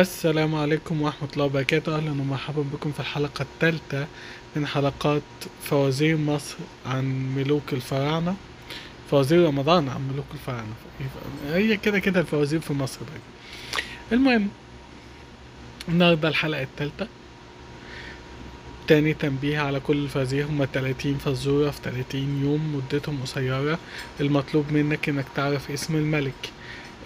السلام عليكم ورحمة الله وبركاته. أهلا ومرحبا بكم في الحلقة الثالثة من حلقات فوازير مصر عن ملوك الفراعنة. فوازير رمضان عن ملوك الفراعنة. هي كده كده الفوازير في مصر دايما المهم النهاردة الحلقة الثالثة. تاني تنبيه على كل الفوازير هما 30 فزورة في 30 يوم مدتهم قصيرة. المطلوب منك إنك تعرف اسم الملك.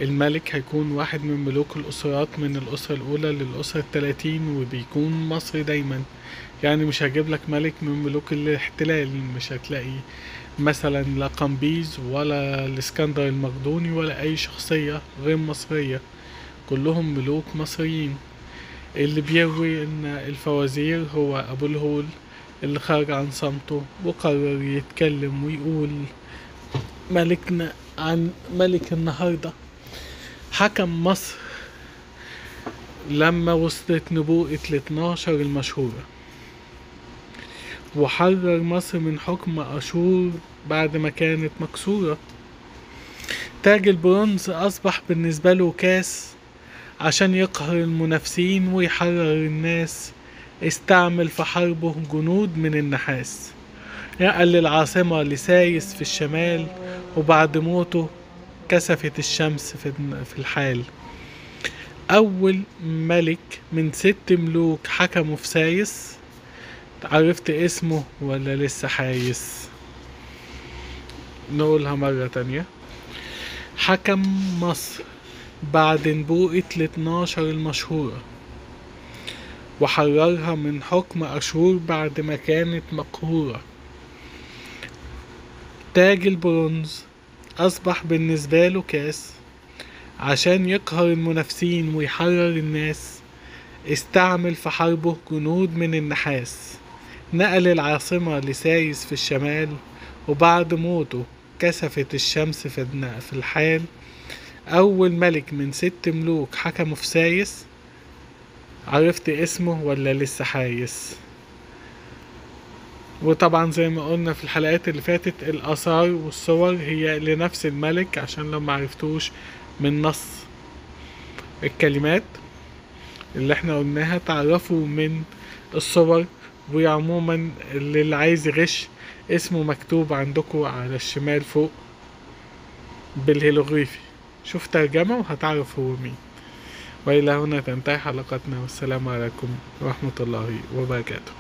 الملك هيكون واحد من ملوك الأسرات من الأسرة الأولى للأسرة التلاتين وبيكون مصري دايما. يعني مش هجيب لك ملك من ملوك الاحتلال مش هتلاقي مثلا لا قمبيز ولا الإسكندر المقدوني ولا أي شخصية غير مصرية. كلهم ملوك مصريين. اللي بيروي إن الفوازير هو أبو الهول اللي خرج عن صمته وقرر يتكلم ويقول ملكنا عن ملك النهارده. حكم مصر لما وصلت نبوءة ال 12 المشهورة. وحرر مصر من حكم أشور بعد ما كانت مكسورة. تاج البرونز أصبح بالنسبة له كاس عشان يقهر المنافسين ويحرر الناس. استعمل في حربه جنود من النحاس. نقل العاصمة لسايس في الشمال وبعد موته كسفت الشمس في الحال. أول ملك من ست ملوك حكموا في سايس. عرفت اسمه ولا لسه حايس؟ نقولها مرة تانية. حكم مصر بعد نبوءة الاتناشر المشهورة. وحررها من حكم أشور بعد ما كانت مقهورة. تاج البرونز أصبح بالنسبة له كاس. عشان يقهر المنافسين ويحرر الناس استعمل في حربه جنود من النحاس. نقل العاصمة لسايس في الشمال وبعد موته كسفت الشمس في الحال. أول ملك من ست ملوك حكموا في سايس. عرفت اسمه ولا لسه حايس؟ وطبعا زي ما قلنا في الحلقات اللي فاتت الآثار والصور هي لنفس الملك عشان لو معرفتوش من نص الكلمات اللي إحنا قلناها تعرفوا من الصور وعموما اللي عايز يغش اسمه مكتوب عندكم على الشمال فوق بالهيروغليفي شوف ترجمة وهتعرف هو مين. وإلى هنا تنتهي حلقتنا والسلام عليكم ورحمة الله وبركاته.